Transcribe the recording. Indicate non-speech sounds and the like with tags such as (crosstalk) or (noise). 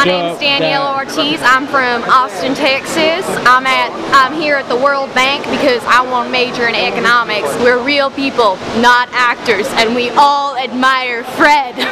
My name is Danielle Ortiz. I'm from Austin, Texas. I'm at I'm here at the World Bank because I want to major in economics. We're real people, not actors, and we all admire Fred. (laughs)